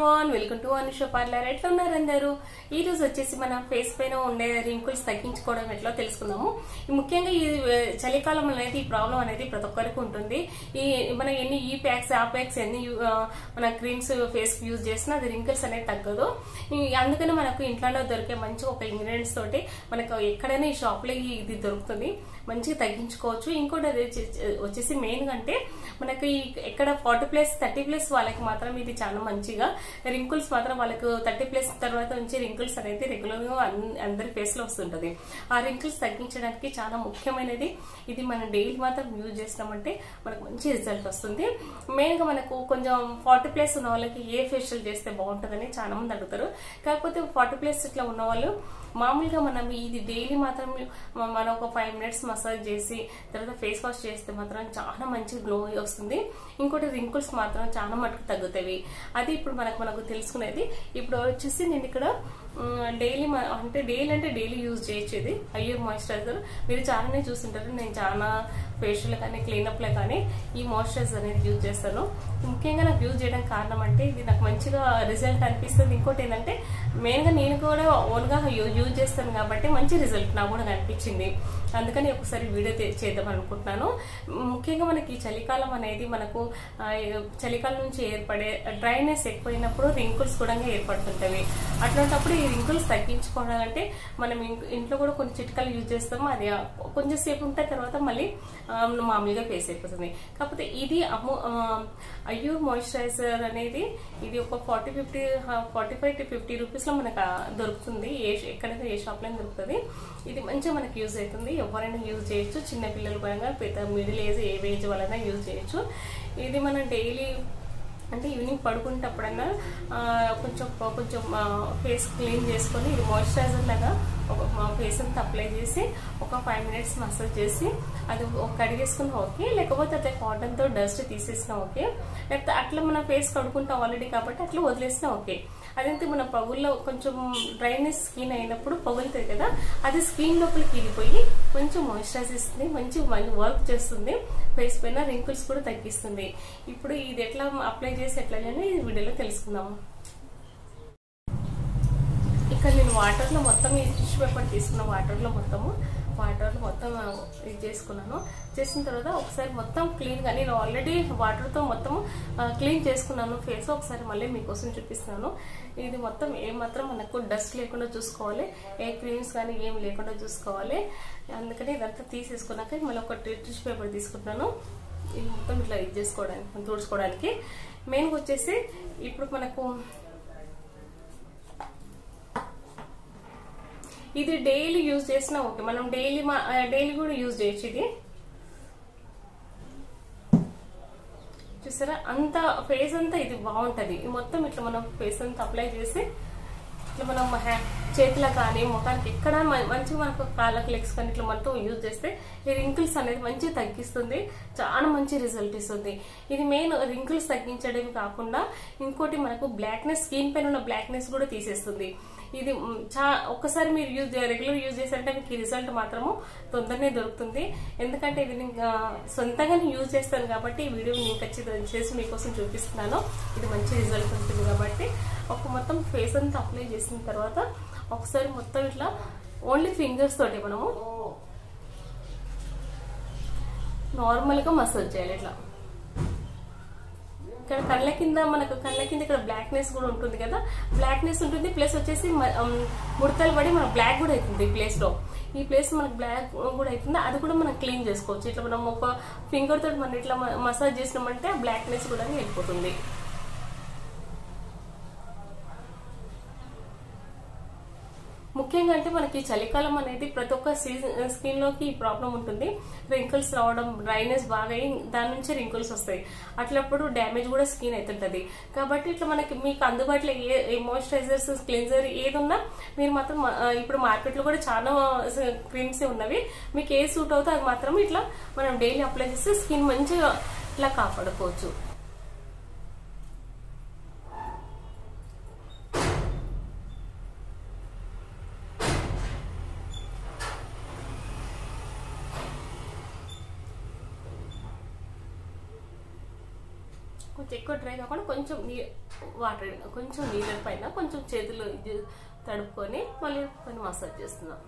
Everyone welcome to Anusha parlour ఎట్లా ఉన్నారు అందరూ? ఈ రోజు వచ్చేసి మన ఫేస్ పైన ఉండే రింకుల్స్ తగ్గించుకోవడం ఎట్లా తెలుసుకుందాము. ముఖ్యంగా ఈ చలికాలం అనేది ఈ ప్రాబ్లం అనేది ప్రతి ఒక్కరికి ఉంటుంది. ఈ మన ఎన్ని ఈ ప్యాక్స్ ఆ ప్యాక్స్ ఎన్ని మన క్రీమ్స్ ఫేస్కి యూజ్ చేసినా అది రింకిల్స్ అనేది తగ్గదు. అందుకని మనకు ఇంట్లో దొరికే మంచి ఒక ఇంగ్రీడియంట్స్ తోటి మనకు ఎక్కడైనా ఈ షాప్లో ఇది దొరుకుతుంది. మంచిగా తగ్గించుకోవచ్చు. ఇంకోటి అది వచ్చేసి మెయిన్ అంటే మనకి ఎక్కడ ఫార్టీ ప్లస్ థర్టీ ప్లస్ వాళ్ళకి మాత్రం ఇది చాలా మంచిగా రింకుల్స్ మాత్రం వాళ్ళకు థర్టీ ప్లస్ తర్వాత నుంచి రింకుల్స్ అనేది రెగ్యులర్గా అందరి ఫేస్లో వస్తుంటది. ఆ రింకుల్స్ తగ్గించడానికి చాలా ముఖ్యమైనది. ఇది మనం డైలీ మాత్రం యూజ్ చేసినామంటే మనకు మంచి రిజల్ట్ వస్తుంది. మెయిన్గా మనకు కొంచెం ఫార్టీ ప్లస్ ఉన్న వాళ్ళకి ఏ ఫేషియల్ చేస్తే బాగుంటుందని చాలా మంది అడుగుతారు. కాకపోతే ఫార్టీ ప్లస్ ఇట్లా ఉన్న వాళ్ళు మామూలుగా మనం ఇది డైలీ మాత్రం మనం ఒక ఫైవ్ మినిట్స్ మసాజ్ చేసి తర్వాత ఫేస్ వాష్ చేస్తే మాత్రం చాలా మంచి గ్లో వస్తుంది. ఇంకోటి రింకుల్స్ మాత్రం చాలా మటుకు తగ్గుతాయి. అది ఇప్పుడు మనకు మనకు తెలుసుకునేది. ఇప్పుడు వచ్చేసి నేను ఇక్కడ డైలీ అంటే డైలీ అంటే డైలీ యూజ్ చేయొచ్చేది అయ్యో మాయిశ్చరైజర్ మీరు చాలానే చూస్తుంటారు. నేను చాలా ఫేషియల్ కానీ క్లీనప్లో కానీ ఈ మాయిశ్చరైజర్ అనేది యూజ్ చేస్తాను. ముఖ్యంగా నాకు యూజ్ చేయడం కారణం అంటే ఇది నాకు మంచిగా రిజల్ట్ అనిపిస్తుంది. ఇంకోటి ఏంటంటే మెయిన్గా నేను కూడా ఓన్గా యూజ్ చేస్తాను కాబట్టి మంచి రిజల్ట్ నాకు కూడా కనిపించింది. అందుకని ఒకసారి వీడియో చేద్దాం అనుకుంటున్నాను. ముఖ్యంగా మనకి ఈ చలికాలం అనేది మనకు చలికాలం నుంచి ఏర్పడే డ్రైనెస్ ఎక్కువైనప్పుడు రింకుల్స్ కూడా ఏర్పడుతుంటవి. అట్లాంటప్పుడు ఈ రింకుల్స్ తగ్గించుకోవాలంటే మనం ఇంట్లో కూడా కొన్ని చిట్కాలు యూజ్ చేస్తాము. అది కొంచెంసేపు కొంచెం సేపు ఉంటే తర్వాత మళ్ళీ మామూలుగా ఫేస్ అయిపోతుంది. కాకపోతే ఇది అమో అయ్యూ మాయిశ్చరైజర్ అనేది ఇది ఒక forty fifty forty five to fifty రూపీస్లో మనకు దొరుకుతుంది. ఏ ఎక్కడైతే ఏ షాప్లో దొరుకుతుంది. ఇది మంచిగా మనకి యూజ్ అవుతుంది. ఎవరైనా యూజ్ చేయొచ్చు. చిన్న పిల్లలు పరంగా పెద్ద మిడిల్ ఏజ్ ఏ ఏజ్ వాళ్ళైనా యూజ్ చేయొచ్చు. ఇది మనం డైలీ అంటే ఈవినింగ్ పడుకునేటప్పుడన్నా కొంచెం కొంచెం ఫేస్ క్లీన్ చేసుకొని ఇది మాయిశ్చరైజర్ లాగా ఒక మా ఫేస్ అంతా అప్లై చేసి ఒక ఫైవ్ మినిట్స్ మసాజ్ చేసి అది ఒక కడిగేసుకున్నా ఓకే లేకపోతే అదే కాటన్తో డస్ట్ తీసేసినా ఓకే లేకపోతే అట్లా మన ఫేస్ కడుకుంటాం ఆల్రెడీ కాబట్టి అట్లా వదిలేసినా ఓకే. అదంతే మన పగుల్లో కొంచెం డ్రైనెస్ స్కిన్ అయినప్పుడు పగులుతుంది కదా అది స్కిన్ లోపలికి వెళ్ళిపోయి కొంచెం మాయిశ్చరైజ్ ఇస్తుంది మంచి వర్క్ చేస్తుంది ఫేస్ పైన రింకుల్స్ కూడా తగ్గిస్తుంది. ఇప్పుడు ఇది ఎట్లా అప్లై చేసి ఎట్లా ఈ వీడియోలో తెలుసుకుందాము ఇక్కడ నేను వాటర్లో మొత్తం ఈ టిష్యూ పేపర్ తీసుకున్న వాటర్లో మొత్తము వాటర్ మొత్తం ఇది చేసుకున్నాను. చేసిన తర్వాత ఒకసారి మొత్తం క్లీన్గా నేను ఆల్రెడీ వాటర్తో మొత్తం క్లీన్ చేసుకున్నాను ఫేస్ ఒకసారి మళ్ళీ మీకోసం చూపిస్తున్నాను ఇది మొత్తం ఏ మాత్రం మనకు డస్ట్ లేకుండా చూసుకోవాలి. ఏ క్రీమ్స్ కానీ ఏం లేకుండా చూసుకోవాలి. అందుకని ఇదంతా తీసేసుకున్నాక మళ్ళీ ఒక టిష్యూ పేపర్ తీసుకుంటున్నాను. ఇది మొత్తం ఇట్లా ఇది చేసుకోవడానికి తుడుచుకోవడానికి. మెయిన్గా వచ్చేసి ఇప్పుడు మనకు ఇది డైలీ యూజ్ చేసినా ఓకే. మనం డైలీ డైలీ కూడా యూజ్ చేయొచ్చు ఇది. చూసారా? అంత ఫేస్ అంతా ఇది బాగుంటుంది. ఇది మొత్తం ఇట్లా మనం ఫేస్ అంతా అప్లై చేసి ఇట్లా మనం చేతిలో కానీ ముఖానికి ఎక్కడ మంచిగా మనకు కాళ్ళకి లెగ్స్ కానీ ఇట్లా మొత్తం యూజ్ చేస్తే ఈ రింకిల్స్ అనేది మంచిగా తగ్గిస్తుంది. చాలా మంచి రిజల్ట్ ఇస్తుంది. ఇది మెయిన్ రింకిల్స్ తగ్గించడమే కాకుండా ఇంకోటి మనకు బ్లాక్నెస్ స్కిన్ పైన ఉన్న బ్లాక్నెస్ కూడా తీసేస్తుంది. ఇది చా ఒక్కసారి మీరు యూజ్ రెగ్యులర్ యూజ్ చేశారంటే మీకు ఈ రిజల్ట్ మాత్రము తొందరనే దొరుకుతుంది. ఎందుకంటే ఇది నేను ఆ, సొంతంగానే యూజ్ చేస్తాను కాబట్టి ఈ వీడియో నేను ఖచ్చితంగా చేసి మీకోసం చూపిస్తున్నాను. ఇది మంచి రిజల్ట్ ఉంటుంది కాబట్టి ఒక మొత్తం ఫేస్ అంతా అప్లై చేసిన తర్వాత ఒకసారి మొత్తం ఇట్లా ఓన్లీ ఫింగర్స్ తోటి మనము నార్మల్గా మసాజ్ చేయాలి ఇట్లా. ఇక్కడ కళ్ళ కింద మనకు కళ్ళ కింద ఇక్కడ బ్లాక్నెస్ కూడా ఉంటుంది కదా. బ్లాక్నెస్ ఉంటుంది ప్లస్ వచ్చేసి మ- ముడతలు పడి మనకు బ్లాక్ కూడా అవుతుంది ఈ ప్లేస్లో ఈ ప్లేస్ మనకు బ్లాక్ కూడా అవుతుంది అది కూడా మనం క్లీన్ చేసుకోవచ్చు. ఇట్లా మనం ఒక ఫింగర్ తోటి మనం ఇట్లా మసాజ్ చేసినామంటే ఆ బ్లాక్నెస్ కూడా వెళ్ళిపోతుంది. ముఖ్యంగా అంటే మనకి చలికాలం అనేది ప్రతి ఒక్క సీజన్ స్కిన్లోకి ఈ ప్రాబ్లం ఉంటుంది. రింకిల్స్ రావడం డ్రైనెస్ బాగా అయ్యి దాని నుంచి రింకిల్స్ వస్తాయి. అట్లప్పుడు డ్యామేజ్ కూడా స్కిన్ అవుతుంటది కాబట్టి ఇట్లా మనకి మీకు అందుబాటులో ఏ మాయిశ్చరైజర్స్ క్లిన్జర్ ఏదున్నా మీరు మాత్రం ఇప్పుడు మార్కెట్లో కూడా చాలా క్రీమ్స్ ఉన్నవి. మీకు ఏ సూట్ అవుతో అది మాత్రం ఇట్లా మనం డైలీ అప్లై చేస్తే స్కిన్ మంచిగా ఇట్లా కాపాడుకోవచ్చు. కొంచెం ఎక్కువ డ్రై కాకుండా కొంచెం నీ వాటర్ కొంచెం నీళ్ళ పైన కొంచెం చేతులు తడుపుకొని మళ్ళీ కొన్ని మసాజ్ చేస్తున్నాం.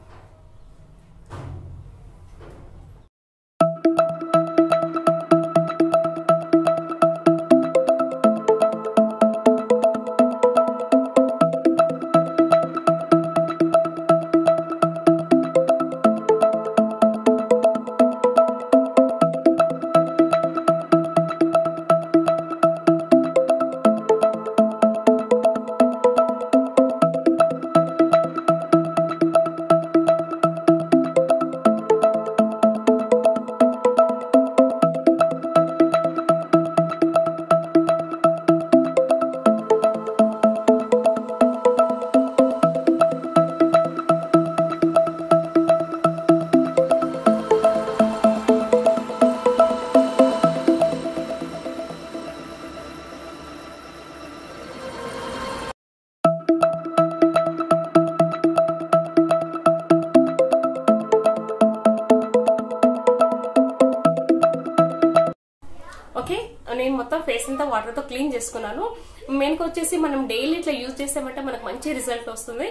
మొత్తం ఫేస్ అంతా వాటర్తో క్లీన్ చేసుకున్నాను. మెయిన్గా వచ్చేసి మనం డైలీ ఇట్లా యూజ్ చేసామంటే మనకు మంచి రిజల్ట్ వస్తుంది.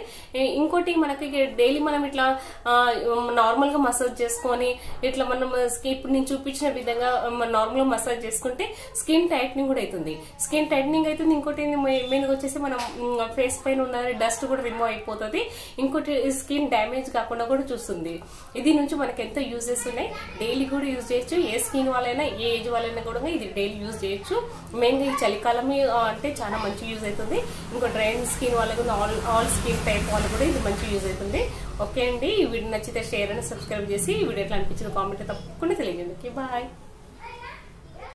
ఇంకోటి మనకి డైలీ మనం ఇట్లా నార్మల్గా మసాజ్ చేసుకొని ఇట్లా మనం skin- ఇప్పుడు నేను చూపించిన విధంగా నార్మల్గా మసాజ్ చేసుకుంటే స్కిన్ టైట్నింగ్ కూడా అవుతుంది స్కిన్ టైట్నింగ్ అవుతుంది ఇంకోటి మెయిన్గా వచ్చేసి మనం ఫేస్ పైన ఉన్న డస్ట్ కూడా రిమూవ్ అయిపోతుంది. ఇంకోటి స్కిన్ డ్యామేజ్ కాకుండా కూడా చూస్తుంది. ఇది నుంచి మనకి ఎంతో యూజెస్ ఉన్నాయి డైలీ కూడా యూజ్ చేయొచ్చు. ఏ స్కిన్ వాళ్ళైనా ఏ ఏజ్ వాళ్ళైనా కూడా ఇది డైలీ యూజ్ చేయొచ్చు. మెయిన్గా ఈ చలికాలం అంటే చాలా మంచి యూజ్ అవుతుంది. ఇంకో డ్రైన్ స్కిన్ వాళ్ళకు ఆల్ ఆల్ స్కిన్ టైప్ వాళ్ళు కూడా ఇది మంచి యూజ్ అవుతుంది. ఓకే అండి ఈ వీడియో నచ్చితే షేర్ అండ్ సబ్స్క్రైబ్ చేసి ఈ వీడియో ఎట్లా అనిపించిన కామెంట్ తప్పకుండా తెలియజేయండి. బాయ్